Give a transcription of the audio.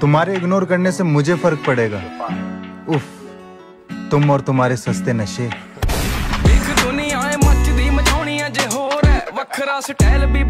तुम्हारे इग्नोर करने से मुझे फ़र्क पड़ेगा। उफ, तुम और तुम्हारे सस्ते नशे। देख दुनिया मचदी मचाउणी अजे हो है। वखरा स्टाइल भी